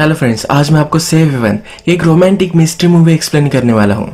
Hello friends आज मैं आपको सेव हेवन एक रोमांटिक मिस्ट्री मूवी एक्सप्लेन करने वाला हूँ।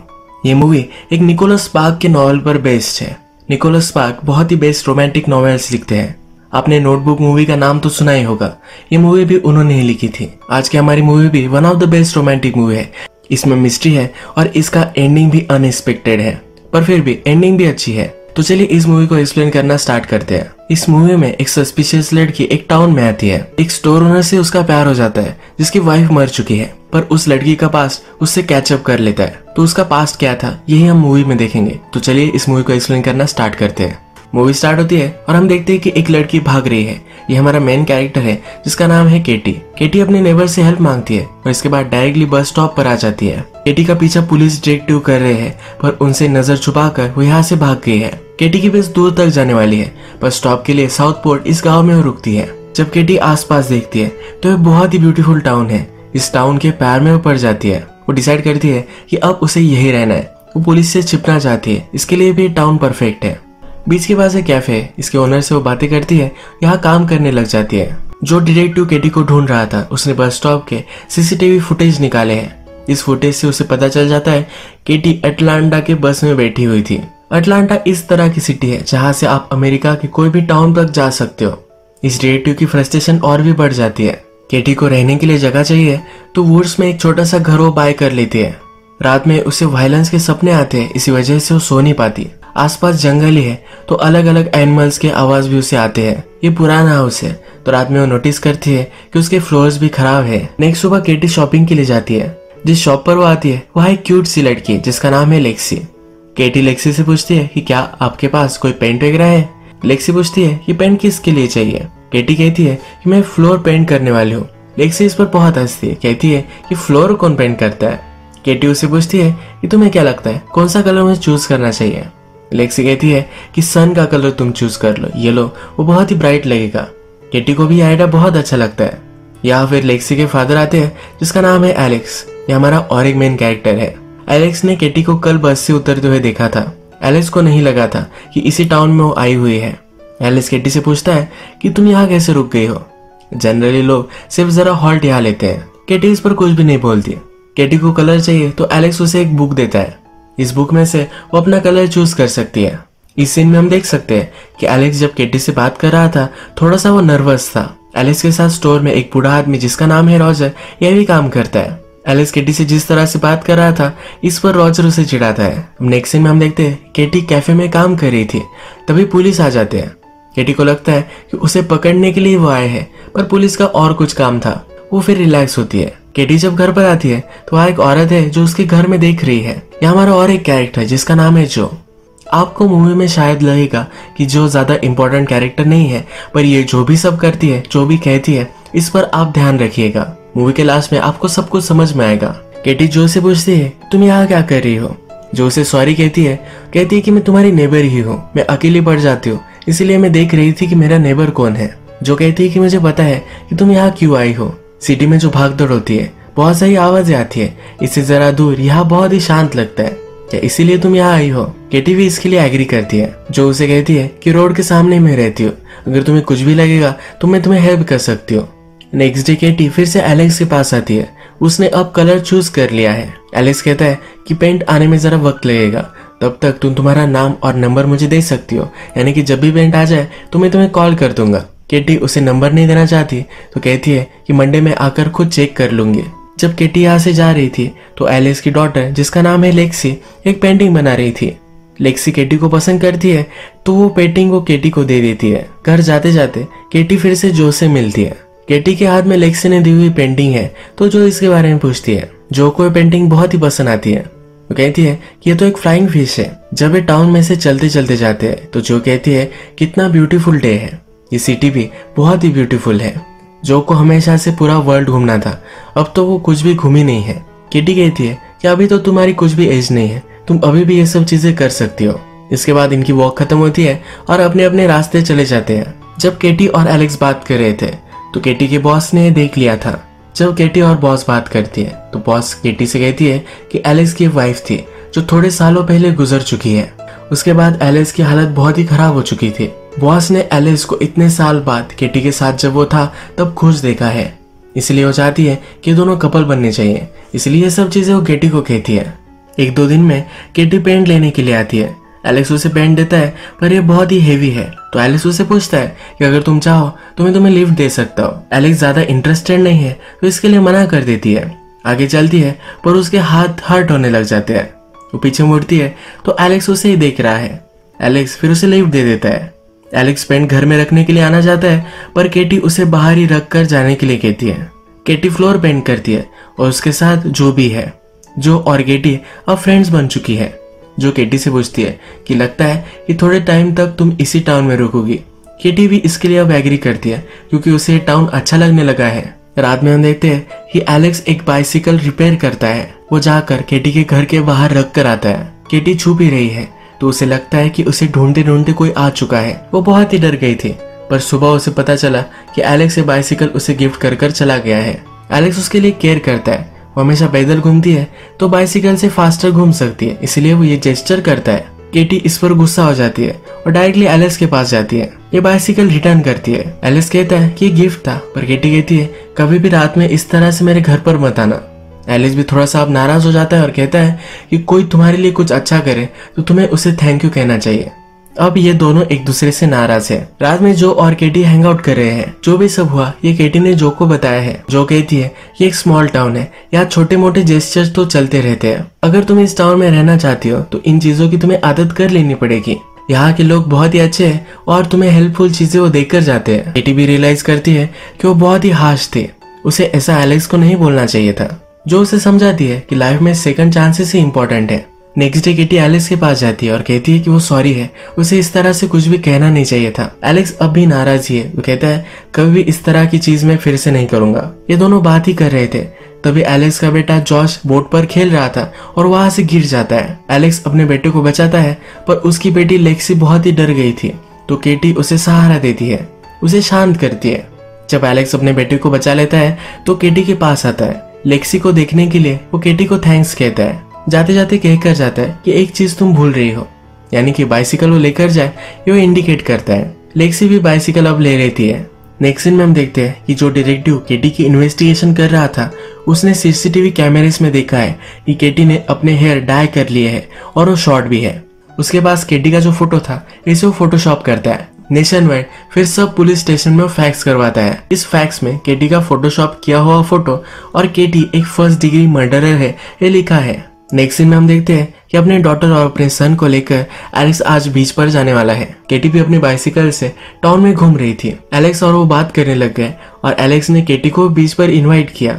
ये मूवी एक निकोलस पार्क के नॉवल पर बेस्ड है। निकोलस पार्क बहुत ही बेस्ट रोमांटिक नॉवेल्स लिखते हैं। आपने नोटबुक मूवी का नाम तो सुना ही होगा। ये मूवी भी उन्होंने ही लिखी थी। आज की हमारी मूवी भी one of the best romantic movie है। इसमें मिस्ट्री है और इसका एंडिंग भी अनएक्सपेक्टेड है। पर फिर भी एंडिंग भी अच्छी है। तो चलिए इस मूवी को एक्सप्लेन करना स्टार्ट करते हैं। इस मूवी में एक सस्पिशियस लड़की एक टाउन में आती है। एक स्टोर ओनर से उसका प्यार हो जाता है, जिसकी वाइफ मर चुकी है, पर उस लड़की का पास्ट उससे कैचअप कर लेता है। तो उसका पास्ट क्या था, यही हम मूवी में देखेंगे। तो चलिए इस मूवी को एक्सप्लेन करना स्टार्ट करते हैं। मूवी स्टार्ट होती है और हम देखते हैं कि एक लड़की भाग रही है। ये हमारा मेन कैरेक्टर है, जिसका नाम है केटी केटी अपने नेबर से हेल्प मांगती है और इसके बाद डायरेक्टली बस स्टॉप पर आ जाती है। केटी का पीछा पुलिस डिटेक्टिव कर रहे हैं, पर उनसे नज़र छुपाकर वो यहाँ से भाग गई है। केटी की बस दूर तक जाने वाली है, पर स्टॉप के लिए साउथ पोर्ट इस गाँव में रुकती है। जब केटी आसपास देखती है तो ये बहुत ही ब्यूटीफुल टाउन है। इस टाउन के पैर में पड़ जाती है। वो डिसाइड करती है कि अब उसे यही रहना है। वो पुलिस से छिपना चाहती है। इसके लिए भी टाउन परफेक्ट है। बीच के पास एक कैफ़े है। इसके ओनर से वो बातें करती है। यहाँ काम करने लग जाती है। जो डिटेक्टिव केटी को ढूंढ रहा था, उसने बस स्टॉप के सीसीटीवी फुटेज निकाले हैं। इस फुटेज से उसे पता चल जाता है केटी अटलांटा के बस में बैठी हुई थी। अटलांटा इस तरह की सिटी है, जहाँ से आप अमेरिका के कोई भी टाउन तक जा सकते हो। इस डिटेक्टिव की फ्रस्ट्रेशन और भी बढ़ जाती है। केटी को रहने के लिए जगह चाहिए तो वुड्स में एक छोटा सा घर वो बाय कर लेती है। रात में उसे वायलेंस के सपने आते हैं, इसी वजह से वो सो नहीं पाती। आसपास जंगल ही है तो अलग अलग एनिमल्स के आवाज़ भी उसे आते हैं। ये पुराना हाउस है तो रात में वो नोटिस करती है कि उसके फ्लोर्स भी खराब है। नेक्स्ट सुबह केटी शॉपिंग के लिए जाती है। जिस शॉप पर वो आती है, वहाँ एक क्यूट सी लड़की जिसका नाम है लेक्सी केटी लेक्सी से पूछती है कि क्या आपके पास कोई पेंट वगैरह है? लेक्सी पूछती है कि पेंट किसके लिए चाहिए? केटी कहती है कि मैं फ्लोर पेंट करने वाली हूँ। लेक्सी इस पर बहुत हंसती है, कहती है कि फ्लोर कौन पेंट करता है? केटी उसे पूछती है कि तुम्हें क्या लगता है? कौन सा कलर मुझे चूज़ करना चाहिए? लेक्सी कहती है कि सन का कलर तुम चूज़ कर लो। ये लो, वो बहुत ही ब्राइट लगेगा। केटी को भी आइडिया बहुत अच्छा लगता है। या फिर लेक्सी के फादर आते हैं, जिसका नाम है एलेक्स ये हमारा और एक मेन कैरेक्टर है। एलेक्स ने केटी को कल बस से उतरते हुए देखा था। एलेक्स को नहीं लगा था कि इसी टाउन में वो आई हुई है। एलेक्स केटी से पूछता है कि तुम यहाँ कैसे रुक गई हो? जनरली लोग सिर्फ़ जरा हॉल्ट यहाँ लेते हैं। केटी इस पर कुछ भी नहीं बोलती। केटी को कलर चाहिए तो एलेक्स उसे एक बुक देता है। इस बुक में से वो अपना कलर चूज़ कर सकती है। इस सीन में हम देख सकते हैं कि एलेक्स जब केटी से बात कर रहा था, थोड़ा सा वो नर्वस था। एलेक्स के साथ स्टोर में एक बूढ़ा आदमी जिसका नाम है रॉजर यह भी काम करता है। एलेक्स केटी से जिस तरह से बात कर रहा था, इस पर रॉजर उसे चिढ़ाता है। नेक्स्ट सीन में हम देखते हैं केटी कैफ़े में काम कर रही थी। तभी पुलिस आ जाते हैं। केटी को लगता है कि उसे पकड़ने के लिए वो आए हैं, पर पुलिस का और कुछ काम था। वो फिर रिलैक्स होती है। केटी जब घर पर आती है तो वहाँ एक औरत है जो उसके घर में देख रही है। यहाँ हमारा और एक कैरेक्टर है, जिसका नाम है जो आपको मूवी में शायद लगेगा कि जो ज़्यादा इम्पोर्टेंट कैरेक्टर नहीं है, पर ये जो भी सब करती है जो भी कहती है। इस पर आप ध्यान रखिएगा। मूवी के लास्ट में आपको सब कुछ समझ में आएगा। केटी जो से पूछती है, तुम यहाँ क्या कर रही हो? जो उसे सॉरी कहती है कहती है कि मैं तुम्हारी नेबर ही हूँ। मैं अकेली पड़ जाती हूँ, इसीलिए मैं देख रही थी कि मेरा नेबर कौन है। जो कहती है कि मुझे पता है कि तुम यहाँ क्यों आई हो। सिटी में जो भाग दौड़ होती है, बहुत सारी आवाज़ें आती है। इससे जरा दूर यहाँ बहुत ही शांत लगता है। क्या इसीलिए तुम यहाँ आई हो। केटी भी इसके लिए एग्री करती है। जो उसे कहती है कि रोड के सामने में रहती हो। अगर तुम्हें कुछ भी लगेगा तो मैं तुम्हें हेल्प कर सकती हूँ। नेक्स्ट डे केटी फिर से एलेक्स के पास आती है। उसने अब कलर चूज़ कर लिया है। एलेक्स कहता है कि पेंट आने में जरा वक्त लगेगा। तब तक तुम तुम्हारा नाम और नंबर मुझे दे सकती हो। यानी कि जब भी पेंट आ जाए तो मैं तुम्हें कॉल कर दूँगा। केटी उसे नंबर नहीं देना चाहती तो कहती है कि मंडे में आकर खुद चेक कर लूँगी। जब केटी यहाँ से जा रही थी तो एलिस की डॉटर जिसका नाम है लेक्सी एक पेंटिंग बना रही थी। लेक्सी केटी को पसंद करती है तो वो पेंटिंग वो केटी को दे देती है। घर जाते जाते केटी फिर से जो से मिलती है। केटी के हाथ में लेक्सी ने दी हुई पेंटिंग है तो जो इसके बारे में पूछती है। जो को पेंटिंग बहुत ही पसंद आती है। वो कहती है कि ये तो एक फ्लाइंग फ़िश है। जब ये टाउन में से चलते चलते जाते हैं तो जो कहती है, कितना ब्यूटीफुल डे है। ये सिटी भी बहुत ही ब्यूटीफुल है। जो को हमेशा से पूरा वर्ल्ड घूमना था। अब तो वो कुछ भी घूमी नहीं है। किटी कहती है कि अभी तो तुम्हारी कुछ भी एज नहीं है। तुम अभी भी ये सब चीज़ें कर सकती हो। इसके बाद इनकी वॉक खत्म होती है और अपने अपने रास्ते चले जाते हैं। जब केटी और एलेक्स बात कर रहे थे तो केटी के बॉस ने देख लिया था। जब केटी और बॉस बात करती है तो बॉस केटी से कहती है कि एलेक्स की वाइफ थी, जो थोड़े सालों पहले गुजर चुकी है। उसके बाद एलेक्स की हालत बहुत ही खराब हो चुकी थी। बॉस ने एलिस को इतने साल बाद केटी के साथ जब वो था, तब खुश देखा है। इसलिए वो चाहती है कि दोनों कपल बनने चाहिए। इसलिए सब चीज़ें वो केटी को कहती है। एक दो दिन में केटी पेंट लेने के लिए आती है। एलेक्स उसे पेंट देता है, पर यह बहुत ही हेवी है। तो एलेक्स उसे पूछता है कि अगर तुम चाहो तो मैं तुम्हें लिफ्ट दे सकता हूँ। एलेक्स ज़्यादा इंटरेस्टेड नहीं है तो इसके लिए मना कर देती है। आगे चलती है, पर उसके हाथ हर्ट होने लग जाते हैं। वो पीछे मुड़ती है तो एलेक्स उसे ही देख रहा है। एलेक्स फिर उसे लिफ्ट दे देता है। एलेक्स पेंट घर में रखने के लिए आना चाहता है, पर केटी उसे बाहर ही रख कर जाने के लिए कहती है। केटी फ्लोर पेंट करती है, और उसके साथ जो भी है, जो और केटी अब फ्रेंड्स बन चुकी है, जो केटी से पूछती है कि लगता है कि थोड़े टाइम तक तुम इसी टाउन में रुकोगी। केटी भी इसके लिए अब एग्री करती है, क्योंकि उसे टाउन अच्छा लगने लगा है। रात में हम देखते हैं कि एलेक्स एक बाइसिकल रिपेयर करता है। वो जाकर केटी के घर के बाहर रख कर आता है। केटी छुप ही रही है तो उसे लगता है कि उसे ढूंढते ढूंढते कोई आ चुका है। वो बहुत ही डर गई थी, पर सुबह उसे पता चला कि एलेक्स ये बाइसिकल उसे गिफ्ट कर कर चला गया है। एलेक्स उसके लिए केयर करता है। वो हमेशा पैदल घूमती है तो बाइसिकल से फास्टर घूम सकती है, इसलिए वो ये जेस्टर करता है। केटी इस पर गुस्सा हो जाती है और डायरेक्टली एलेक्स के पास जाती है। ये बाइसिकल रिटर्न करती है। एलेक्स कहता है कि ये गिफ्ट था, पर केटी कहती है, कभी भी रात में इस तरह से मेरे घर पर मत आना। एलिस भी थोड़ा सा अब नाराज़ हो जाता है और कहता है कि कोई तुम्हारे लिए कुछ अच्छा करे तो तुम्हें उसे थैंक यू कहना चाहिए। अब ये दोनों एक दूसरे से नाराज़ है। रात में जो और केटी हैंग आउट कर रहे हैं, जो भी सब हुआ, ये केटी ने जो को बताया है। जो कहती है, ये एक स्मॉल टाउन है, यहाँ छोटे मोटे जेस्टर्स तो चलते रहते हैं। अगर तुम इस टाउन में रहना चाहती हो तो इन चीज़ों की तुम्हें आदत कर लेनी पड़ेगी। यहाँ के लोग बहुत ही अच्छे हैं और तुम्हें हेल्पफुल चीज़ें वो देकर जाते हैं। केटी भी रियलाइज़ करती है कि वो बहुत ही हाश थे। उसे ऐसा एलेक्स को नहीं बोलना चाहिए था। जो उसे समझाती है कि लाइफ में सेकंड चांसेस ही इंपॉर्टेंट है। नेक्स्ट डे किटी एलेक्स के पास जाती है और कहती है कि वो सॉरी है। उसे इस तरह से कुछ भी कहना नहीं चाहिए था। एलेक्स अब भी नाराज़ ही है। वो कहता है, कभी भी इस तरह की चीज़ मैं फिर से नहीं करूँगा। ये दोनों बात ही कर रहे थे। तभी एलेक्स का बेटा जॉर्ज बोट पर खेल रहा था और वहाँ से गिर जाता है। एलेक्स अपने बेटे को बचाता है, पर उसकी बेटी लेक्सी बहुत ही डर गई थी। तो केटी उसे सहारा देती है, उसे शांत करती है। जब एलेक्स अपने बेटे को बचा लेता है तो केटी के पास आता है। लेक्सी को देखने के लिए वो केटी को थैंक्स कहता है। जाते जाते कह कर जाता है कि एक चीज़ तुम भूल रही हो। यानी कि बाइसिकल वो लेकर जाए, ये वो इंडिकेट करता है। लेक्सी भी बाइसिकल अब ले लेती है। नेक्स्ट में हम देखते हैं कि जो डिटेक्टिव केटी की इन्वेस्टिगेशन कर रहा था, उसने सीसीटीवी कैमरेस में देखा है कि केटी ने अपने हेयर डाई कर लिए है और वो शॉर्ट भी है। उसके पास केटी का जो फ़ोटो था, इसे वो फोटोशॉप करता है। नेशन वाइड फिर सब पुलिस स्टेशन में फैक्स करवाता है। इस फैक्स में केटी का फोटोशॉप किया हुआ फ़ोटो और केटी एक फ़र्स्ट डिग्री मर्डरर है, ये लिखा है। नेक्स्ट सीन में हम देखते हैं कि अपने डॉटर और अपने सन को लेकर एलेक्स आज बीच पर जाने वाला है। केटी भी अपनी बाइसिकल से टाउन में घूम रही थी। एलेक्स और वो बात करने लग गए और एलेक्स ने केटी को बीच पर इनवाइट किया।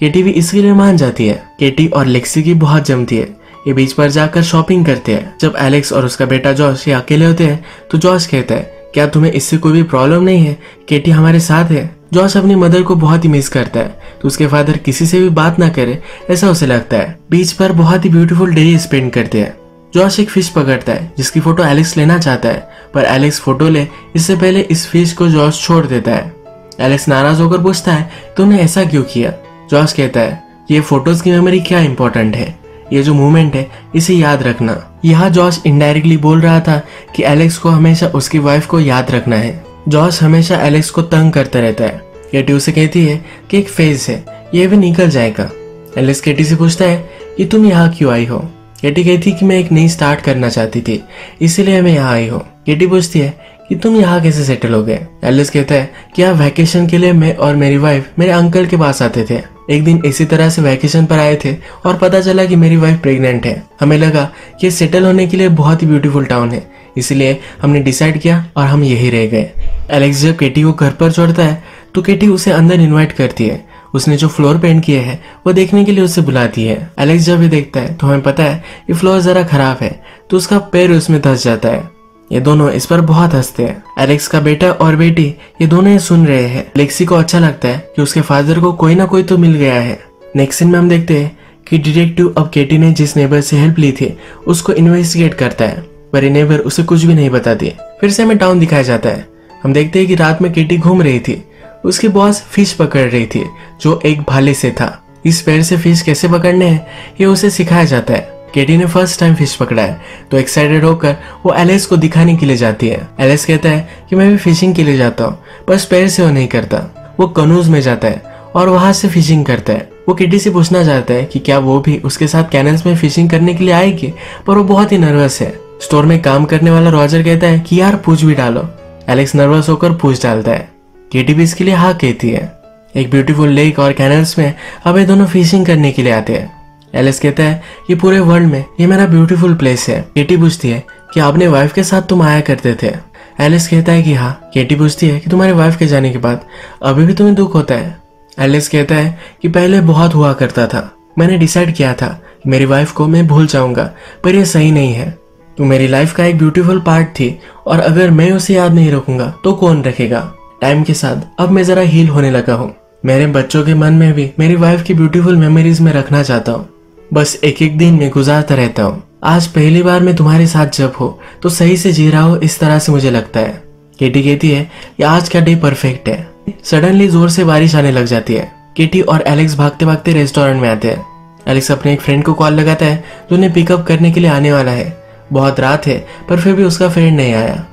केटी भी इसके लिए मान जाती है। केटी और लेक्सी की बहुत जमती है। ये बीच पर जाकर शॉपिंग करते हैं। जब एलेक्स और उसका बेटा जॉश ये अकेले होते हैं तो जॉश कहता है क्या तुम्हें इससे कोई भी प्रॉब्लम नहीं है? केटी हमारे साथ है जॉश अपनी मदर को बहुत ही मिस करता है। तो उसके फादर किसी से भी बात ना करे, ऐसा उसे लगता है। बीच पर बहुत ही ब्यूटीफुल डे स्पेंड करते हैं। जॉश एक फ़िश पकड़ता है, जिसकी फ़ोटो एलेक्स लेना चाहता है। पर एलेक्स फ़ोटो ले, इससे पहले इस फ़िश को जॉश छोड़ देता है। एलेक्स नाराज़ होकर पूछता है, तुमने ऐसा क्यों किया? जॉश कहता है, ये फ़ोटोज़ की मेमोरी क्या इंपॉर्टेंट है? ये जो मूवमेंट है, इसे याद रखना। यहाँ जॉश इनडायरेक्टली बोल रहा था कि एलेक्स को हमेशा उसकी वाइफ को याद रखना है। जॉश हमेशा एलेक्स को तंग करता रहता है। केटी उसे कहती है कि एक फ़ेज़ है, ये भी निकल जाएगा। एलेक्स केटी से पूछता है कि तुम यहाँ क्यों आई हो? केटी कहती कि मैं एक नई स्टार्ट करना चाहती थी, इसीलिए मैं यहाँ आई हूँ। केटी पूछती है कि तुम यहाँ कैसे सेटल हो गए? एलिस कहता है कि यहाँ वैकेशन के लिए मैं और मेरी वाइफ मेरे अंकल के पास आते थे। एक दिन इसी तरह से वैकेशन पर आए थे और पता चला कि मेरी वाइफ प्रेग्नेंट है। हमें लगा कि सेटल होने के लिए बहुत ही ब्यूटीफुल टाउन है। इसलिए हमने डिसाइड किया और हम यही रह गए। एलेक्स जब केटी को घर पर छोड़ता है तो केटी उसे अंदर इन्वाइट करती है। उसने जो फ्लोर पेंट किए है, वो देखने के लिए उसे बुलाती है। एलेक्स जब ये देखता है तो हमें पता है कि फ्लोर जरा खराब है तो उसका पैर उसमें धस जाता है। ये दोनों इस पर बहुत हँसते हैं। एलेक्स का बेटा और बेटी ये दोनों ही सुन रहे हैं। लेक्सी को अच्छा लगता है कि उसके फादर को कोई ना कोई तो मिल गया है। नेक्स्ट सीन में हम देखते हैं कि डिटेक्टिव अब केटी ने जिस नेबर से हेल्प ली थी, उसको इन्वेस्टिगेट करता है, पर ये नेबर उसे कुछ भी नहीं बताती। फिर से हमें टाउन दिखाया जाता है। हम देखते हैं कि रात में केटी घूम रही थी। उसकी बॉस फ़िश पकड़ रही थी, जो एक भाले से था। इस पैर से फ़िश कैसे पकड़ने हैं, ये उसे सिखाया जाता है। केटी ने फ़र्स्ट टाइम फ़िश पकड़ा है तो एक्साइटेड होकर वो एलेस को दिखाने के लिए जाती है। एलेस कहता है कि मैं भी फिशिंग के लिए जाता हूँ, पर स्पेयर से वो नहीं करता। वो कनूज में जाता है और वहाँ से फिशिंग करता है। वो किटी से पूछना चाहता है कि क्या वो भी उसके साथ कैनल्स में फिशिंग करने के लिए आएगी, पर वो बहुत ही नर्वस है। स्टोर में काम करने वाला रॉजर कहता है कि यार पूछ भी डालो। एलेक्स नर्वस होकर पूछ डालता है। केटी भी इसके लिए हाँ कहती है। एक ब्यूटीफुल लेक और कैनल्स में अब ये दोनों फिशिंग करने के लिए आते हैं। एलिस कहता है कि पूरे वर्ल्ड में, ये मेरा ब्यूटीफुल प्लेस है। केटी पूछती है कि अपने वाइफ के साथ तुम आया करते थे? एलिस कहता है कि हाँ। केटी पूछती है कि, तुम्हारे वाइफ के जाने के बाद अभी भी तुम्हें दुख होता है? एलिस कहता है कि, पहले बहुत हुआ करता था। मैंने डिसाइड किया था कि मेरी वाइफ को मैं भूल जाऊँगा, पर यह सही नहीं है। तो मेरी लाइफ का एक ब्यूटीफुल पार्ट थी, और अगर मैं उसे याद नहीं रखूँगा तो कौन रखेगा? टाइम के साथ, अब मैं जरा हील होने लगा हूँ। मेरे बच्चों के मन में भी मेरी वाइफ की ब्यूटीफुल मेमोरीज में रखना चाहता हूँ। बस एक एक दिन में गुजारता रहता हूँ। आज पहली बार मैं तुम्हारे साथ जब हो तो सही से जी रहा हो, इस तरह से मुझे लगता है। केटी कहती है कि आज का डे परफेक्ट है। सडनली ज़ोर से बारिश आने लग जाती है। केटी और एलेक्स भागते भागते रेस्टोरेंट में आते हैं। एलेक्स अपने एक फ्रेंड को कॉल लगाता है, जो उन्हें पिकअप करने के लिए आने वाला है। बहुत रात है, पर फिर भी उसका फ्रेंड नहीं आया।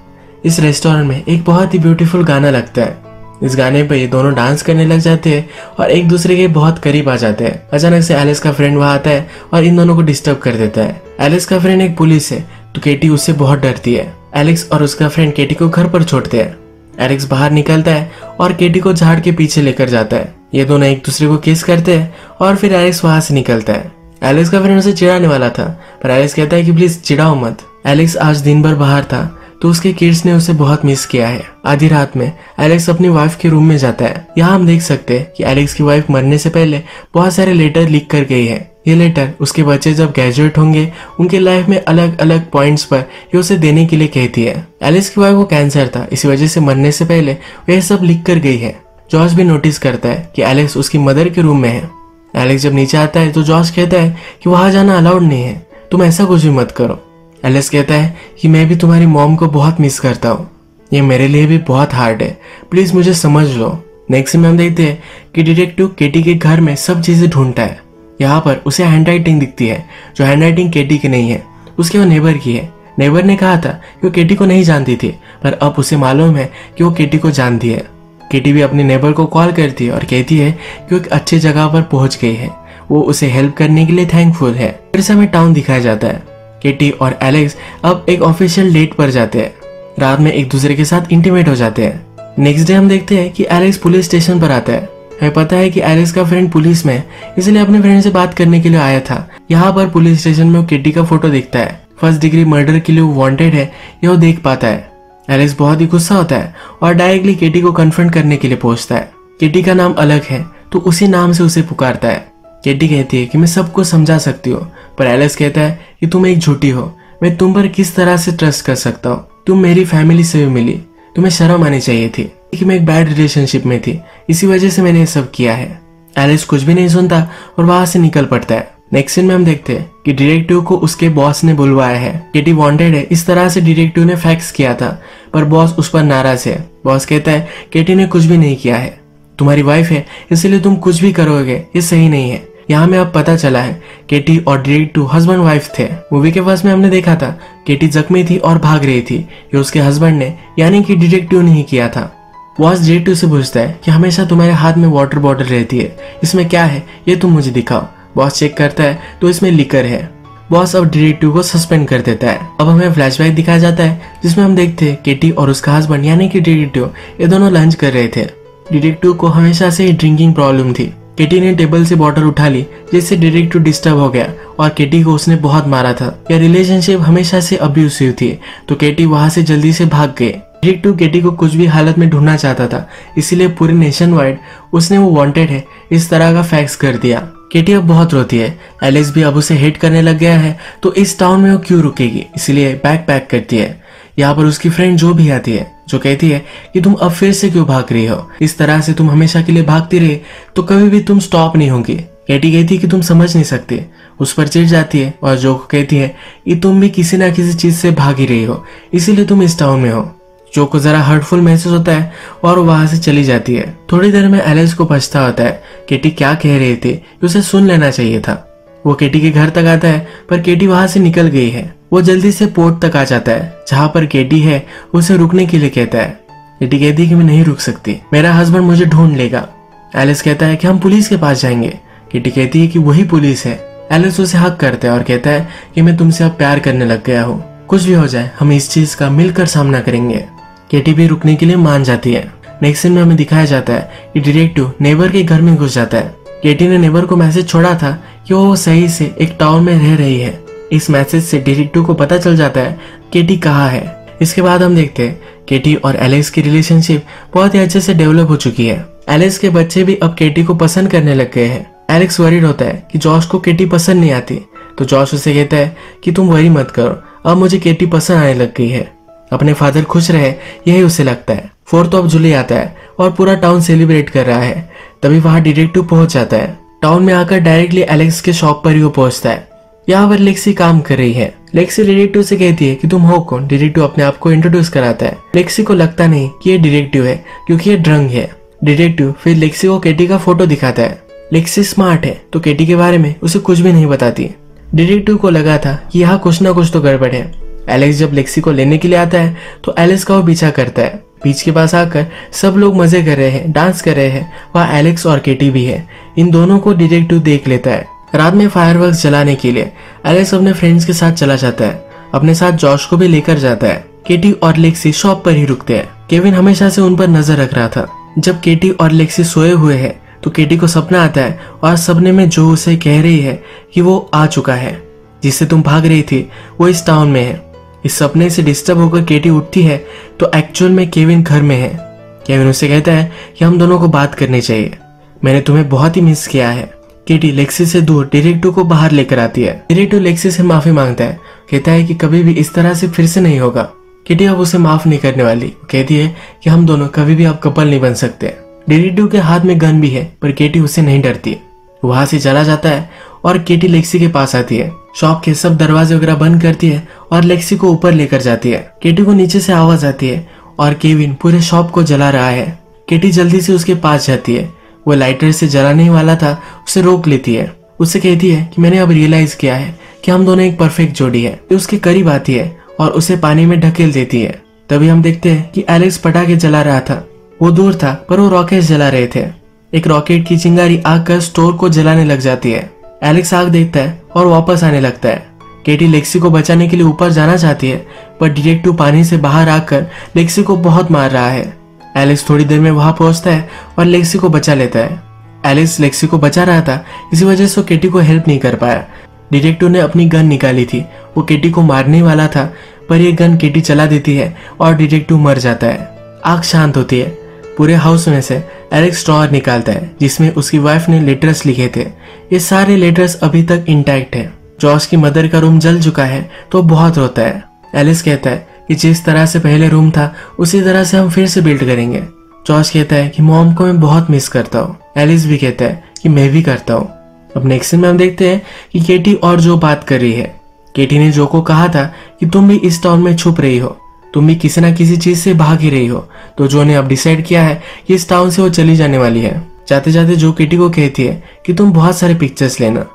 इस रेस्टोरेंट में एक बहुत ही ब्यूटीफुल गाना लगता है। इस गाने पे ये दोनों डांस करने लग जाते हैं और एक दूसरे के बहुत करीब आ जाते हैं। अचानक से एलिस का फ्रेंड वहाँ आता है और इन दोनों को डिस्टर्ब कर देता है। एलिस का फ्रेंड एक पुलिस है तो केटी उससे बहुत डरती है। एलेक्स और उसका फ्रेंड केटी को घर पर छोड़ते हैं। एलेक्स बाहर निकलता है और केटी को झाड़ के पीछे लेकर जाता है। ये दोनों एक दूसरे को किस करते हैं और फिर एलेक्स वहाँ से निकलता है। एलेक्स का फ्रेंड उसे चिड़ाने वाला था, पर एलेक्स कहता है कि प्लीज़ चिड़ाओ मत। एलेक्स आज दिन भर बाहर था तो उसके किड्स ने उसे बहुत मिस किया है। आधी रात में एलेक्स अपनी वाइफ के रूम में जाता है। यहाँ हम देख सकते हैं कि एलेक्स की वाइफ मरने से पहले बहुत सारे लेटर लिख कर गई है। ये लेटर उसके बच्चे जब ग्रेजुएट होंगे, उनके लाइफ में अलग अलग पॉइंट्स पर ये उसे देने के लिए कहती है। एलेक्स की वाइफ को कैंसर था, इसी वजह से मरने से पहले वह सब लिख कर गई है। जॉर्ज भी नोटिस करता है कि एलेक्स उसकी मदर के रूम में है। एलेक्स जब नीचे आता है तो जॉर्ज कहता है कि वहाँ जाना अलाउड नहीं है। तुम ऐसा कुछ भी मत करो। एलिस कहता है कि मैं भी तुम्हारी मॉम को बहुत मिस करता हूँ। ये मेरे लिए भी बहुत हार्ड है। प्लीज़ मुझे समझ लो। नेक्स्ट में हम देखते हैं कि डिटेक्टिव केटी के घर में सब चीज़ें ढूंढता है। यहाँ पर उसे हैंड राइटिंग दिखती है, जो हैंड राइटिंग केटी की नहीं है। उसके वो नेबर की है। नेबर ने कहा था कि वो केटी को नहीं जानती थी, पर अब उसे मालूम है कि वो केटी को जानती है। केटी भी अपने नेबर को कॉल करती है और कहती है कि वो एक अच्छी जगह पर पहुँच गई है। वो उसे हेल्प करने के लिए थैंकफुल है। फिर से हमें टाउन दिखाया जाता है। केटी और एलेक्स अब एक ऑफिशियल डेट पर जाते हैं। रात में एक दूसरे के साथ इंटीमेट हो जाते हैं। नेक्स्ट डे हम देखते हैं कि एलेक्स पुलिस स्टेशन पर आता है। हमें पता है कि एलेक्स का फ्रेंड पुलिस में इसलिए अपने फ्रेंड से बात करने के लिए आया था। यहाँ पर पुलिस स्टेशन में वो केटी का फ़ोटो दिखता है। फ़र्स्ट डिग्री मर्डर के लिए वो वांटेड है, ये वो देख पाता है। एलेक्स बहुत ही गुस्सा होता है और डायरेक्टली केटी को कन्फ्रंट करने के लिए पहुँचता है। केटी का नाम अलग है तो उसी नाम से उसे पुकारता है। केटी कहती है कि मैं सबको समझा सकती हूँ। पर एलेक्स कहता है कि तुम एक झूठी हो। मैं तुम पर किस तरह से ट्रस्ट कर सकता हूँ? तुम मेरी फैमिली से भी मिली। तुम्हें शर्म आनी चाहिए थी। कि मैं एक बैड रिलेशनशिप में थी। इसी वजह से मैंने ये सब किया है। एलेक्स कुछ भी नहीं सुनता और वहाँ से निकल पड़ता है। नेक्स्ट सीन में हम देखते हैं कि डिटेक्टिव को उसके बॉस ने बुलवाया है। केटी वांटेड है। इस तरह से डिटेक्टिव ने फैक्स किया था, पर बॉस उस पर नाराज़ है। बॉस कहता है केटी ने कुछ भी नहीं किया है। तुम्हारी वाइफ है, इसलिए तुम कुछ भी करोगे। ये सही नहीं है। यहाँ में अब पता चला है केटी और डिटेक्टिव हस्बैंड वाइफ थे। मूवी के फ़र्स्ट में हमने देखा था केटी जख्मी थी और भाग रही थी ये उसके हस्बैंड ने, यानी कि डिटेक्टिव ने ही किया था। बॉस डिटेक्टिव से पूछता है कि हमेशा तुम्हारे हाथ में वाटर बॉटल रहती है, इसमें क्या है, ये तुम मुझे दिखाओ। बॉस चेक करता है तो इसमें लिकर है। बॉस अब डिटेक्टिव को सस्पेंड कर देता है। अब हमें फ्लैशबैक दिखाया जाता है, जिसमें हम देखते हैं केटी और उसका हस्बैंड यानी कि डिटेक्टिव ये दोनों लंच कर रहे थे। डिटेक्टिव को हमेशा से ही ड्रिंकिंग प्रॉब्लम थी। केटी ने टेबल से बॉटल उठा ली, जिससे डिटेक्टिव डिस्टर्ब हो गया, और केटी को उसने बहुत मारा था। यह रिलेशनशिप हमेशा से अब्यूसिव थी तो केटी वहाँ से जल्दी से भाग गए। डिटेक्टिव केटी को कुछ भी हालत में ढूंढना चाहता था, इसीलिए पूरे नेशन वाइड उसने वो वांटेड है, इस तरह का फैक्स कर दिया। केटी अब बहुत रोती है एलेक्स भी अब उसे हेट करने लग गया है तो इस टाउन में वो क्यों रुकेगी? इसलिए बैग पैक करती है। यहाँ पर उसकी फ्रेंड जो भी आती है जो कहती है कि तुम अब फिर से क्यों भाग रही हो? इस तरह से तुम हमेशा के लिए भागती रहे तो कभी भी तुम स्टॉप नहीं होगी। केटी कहती है कि तुम समझ नहीं सकते। उस पर चिढ़ जाती है और जो कहती है कि तुम भी किसी ना किसी चीज़ से भाग ही रही हो, इसीलिए तुम इस टाउन में हो। जो को जरा हर्टफुल महसूस होता है और वहाँ से चली जाती है। थोड़ी देर में एलेक्स को पछता होता है, केटी क्या कह रही थी उसे सुन लेना चाहिए था। वो केटी के घर तक आता है, पर केटी वहाँ से निकल गई है। वो जल्दी से पोर्ट तक आ जाता है, जहाँ पर केटी है, उसे रुकने के लिए कहता है। केटी कहती है कि मैं नहीं रुक सकती। मेरा हस्बैंड मुझे ढूंढ लेगा। एलिस कहता है कि हम पुलिस के पास जाएँगे। किटी कहती है कि वही पुलिस है। एलिस उसे हक करता है और कहता है कि मैं तुमसे अब प्यार करने लग गया हूँ। कुछ भी हो जाए, हम इस चीज़ का मिलकर सामना करेंगे। केटी भी रुकने के लिए मान जाती है। नेक्स्ट सीन में हमें दिखाया जाता है कि डिटेक्टिव नेबर के घर में घुस जाता है। केटी ने नेबर को मैसेज छोड़ा था कि वो सही से एक टाउन में रह रही है? इस मैसेज से डिटेक्टिव को पता चल जाता है केटी कहाँ है। इसके बाद हम देखते हैं केटी और एलेक्स की रिलेशनशिप बहुत ही अच्छे से डेवलप हो चुकी है। एलेक्स के बच्चे भी अब केटी को पसंद करने लग गए हैं। एलेक्स वरीड होता है कि जॉश को केटी पसंद नहीं आती। तो जॉश उसे कहता है कि तुम वरी मत करो, अब मुझे केटी पसंद आने लग गई है। अपने फादर खुश रहे, यही उसे लगता है। फोर्थ ऑफ़ जुलाई आता है और पूरा टाउन सेलिब्रेट कर रहा है। तभी वहाँ डिटेक्टिव पहुँच जाता है। टाउन में आकर डायरेक्टली एलेक्स के शॉप पर ही वो पहुँचता है। यहाँ पर लेक्सी काम कर रही है। लेक्सी डिटेक्टिव से कहती है कि तुम हो कौन? डिटेक्टिव अपने आप को इंट्रोड्यूस कराता है। लेक्सी को लगता नहीं कि ये डिरेक्टिव है, क्योंकि ये ड्रंग है। डिटेक्टिव फिर लेक्सी को केटी का फ़ोटो दिखाता है। लेक्सी स्मार्ट है तो केटी के बारे में उसे कुछ भी नहीं बताती। डिरेक्टिव को लगा था कि यहाँ कुछ ना कुछ तो गड़बड़ है। एलेक्स जब लेक्सी को लेने के लिए आता है तो एलेक्स का वो पीछा करता है। बीच के पास आकर सब लोग मज़े कर रहे हैं डांस कर रहे हैं। वहाँ एलेक्स और केटी भी है। इन दोनों को डिटेक्टिव देख लेता है। रात में फायरवर्क्स जलाने के लिए एलेक्स अपने फ्रेंड्स के साथ चला जाता है। अपने साथ जॉश को भी लेकर जाता है। केटी और लेक्सी शॉप पर ही रुकते हैं। केविन हमेशा से उन पर नज़र रख रहा था। जब केटी और लेक्सी सोए हुए हैं तो केटी को सपना आता है और सपने में जो उसे कह रही है कि वो आ चुका है, जिससे तुम भाग रही थी, वो इस टाउन में है। इस सपने से डिस्टर्ब होकर केटी उठती है तो एक्चुअल में केविन घर में है। केविन उसे कहता है कि हम दोनों को बात करनी चाहिए। मैंने तुम्हें बहुत ही मिस किया है। केटी लेक्सी से दूर डिरेक्टो को बाहर लेकर आती है। डिरेक्टो लेक्सी से माफ़ी माँगता है। कहता है कि कभी भी इस तरह से फिर से नहीं होगा। केटी अब उसे माफ़ नहीं करने वाली। कहती है कि हम दोनों कभी भी अब कपल नहीं बन सकते। डिरेक्टो के हाथ में गन भी है, पर केटी उसे नहीं डरती। वहाँ से चला जाता है और केटी लेक्सी के पास आती है। शॉप के सब दरवाजे वगैरह बंद करती है और लेक्सी को ऊपर लेकर जाती है। केटी को नीचे से आवाज़ आती है और केविन पूरे शॉप को जला रहा है। केटी जल्दी से उसके पास जाती है। वो लाइटर से जलाने वाला था, उसे रोक लेती है। उससे कहती है कि मैंने अब रियलाइज़ किया है कि हम दोनों एक परफेक्ट जोड़ी है। तो उसके करीब आती है और उसे पानी में ढकेल देती है। तभी हम देखते हैं कि एलेक्स पटाखे जला रहा था। वो दूर था, पर वो रॉकेट जला रहे थे। एक रॉकेट की चिंगारी आग कर स्टोर को जलाने लग जाती है। एलेक्स आग देखता है और वापस आने लगता है। केटी लेक्सी को बचाने के लिए ऊपर जाना चाहती है, पर डिटेक्टिव पानी से बाहर आकर लेक्सी को बहुत मार रहा है। एलेक्स थोड़ी देर में वहाँ पहुँचता है और लेक्सी को बचा लेता है। एलेक्स लेक्सी को बचा रहा था, इसी वजह से केटी को हेल्प नहीं कर पाया। डिटेक्टिव ने अपनी गन निकाली थी। वो केटी को मारने वाला था, पर यह गन केटी चला देती है और डिटेक्टिव मर जाता है। आग शांत होती है। पूरे हाउस में से एलेक्स ड्रॉर निकालता है, जिसमें उसकी वाइफ ने लेटर्स लिखे थे। ये सारे लेटर्स अभी तक इंटैक्ट है। जॉर्ज की मदर का रूम जल चुका है तो बहुत रोता है। एलिस कहता है कि जिस तरह से पहले रूम था, उसी तरह से हम फिर से बिल्ड करेंगे। जॉर्ज कहता है कि मॉम को मैं बहुत मिस करता हूँ। एलिस भी कहता है कि मैं भी करता हूँ। अब नेक्स्ट सीन में हम देखते हैं कि केटी और जो बात कर रही है। केटी ने जो को कहा था कि तुम भी इस टाउन में छुप रही हो। तुम भी किसी ना किसी चीज़ से भाग ही रही हो। तो जो ने अब डिसाइड किया है कि इस टाउन से वो चली जाने वाली है। जाते जाते जो केटी को कहती है कि तुम बहुत सारे पिक्चर्स लेना।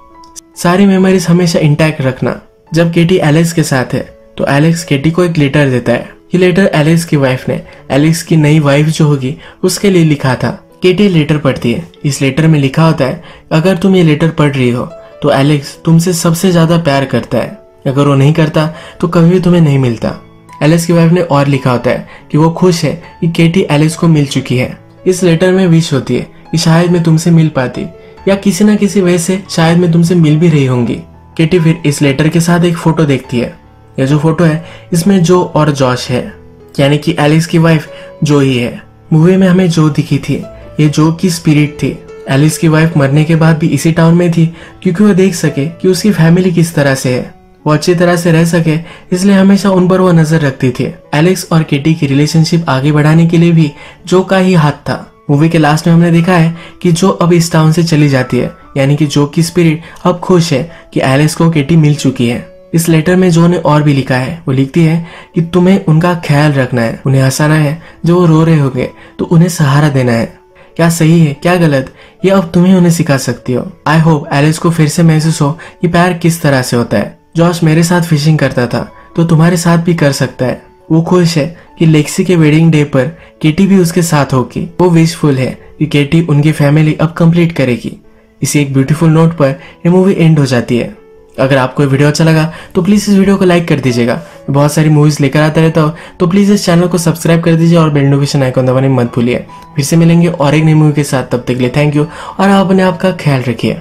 सारी मेमोरीज हमेशा इंटैक्ट रखना। जब केटी एलेक्स के साथ है तो एलेक्स केटी को एक लेटर देता है। ये लेटर एलेक्स की वाइफ ने एलेक्स की नई वाइफ जो होगी, उसके लिए लिखा था। केटी लेटर पढ़ती है। इस लेटर में लिखा होता है, अगर तुम ये लेटर पढ़ रही हो तो एलेक्स तुमसे सबसे ज़्यादा प्यार करता है। अगर वो नहीं करता तो कभी भी तुम्हें नहीं मिलता। एलेक्स की वाइफ ने और लिखा होता है कि वो खुश है कि केटी एलेक्स को मिल चुकी है। इस लेटर में विश होती है कि शायद मैं तुमसे मिल पाती, या किसी न किसी वजह से शायद मैं तुमसे मिल भी रही होंगी। केटी फिर इस लेटर के साथ एक फ़ोटो देखती है। यह जो फ़ोटो है, इसमें जो और जॉश है, यानी कि एलिस की वाइफ जो ही है। मूवी में हमें जो दिखी थी, ये जो की स्पिरिट थी। एलिस की वाइफ मरने के बाद भी इसी टाउन में थी, क्योंकि वो देख सके कि उसकी फैमिली किस तरह से है। वो अच्छी तरह से रह सके, इसलिए हमेशा उन पर वो नज़र रखती थी। एलेक्स और केटी की रिलेशनशिप आगे बढ़ाने के लिए भी जो का ही हाथ था। मूवी के लास्ट में हमने देखा है कि जो अब इस टाउन से चली जाती है, यानी कि जो की स्पिरिट अब खुश है कि एलेक्स को केटी मिल चुकी है। इस लेटर में जो ने और भी लिखा है, वो लिखती है कि तुम्हें उनका ख्याल रखना है। उन्हें हंसाना है जो वो रो रहे होंगे तो उन्हें सहारा देना है। क्या सही है, क्या गलत? ये अब तुम्हें उन्हें सिखा सकती हो। आई होप एलिस को फिर से महसूस हो कि प्यार किस तरह से होता है। जॉश मेरे साथ फिशिंग करता था तो तुम्हारे साथ भी कर सकता है। वो खुश है कि लेक्सी के वेडिंग डे पर केटी भी उसके साथ होगी वो विशफुल है कि केटी उनकी फैमिली अब कंप्लीट करेगी। इसी एक ब्यूटीफुल नोट पर ये मूवी एंड हो जाती है। अगर आपको ये वीडियो अच्छा लगा तो प्लीज़ इस वीडियो को लाइक कर दीजिएगा। बहुत सारी मूवीज़ लेकर आता रहता हूँ तो प्लीज़ इस चैनल को सब्सक्राइब कर दीजिए और बेल नोटिफिकेशन आइकन दबाने मत भूलिए। फिर से मिलेंगे और एक नई मूवी के साथ, तब तक के लिए थैंक यू और आप अपने ख्याल रखिए।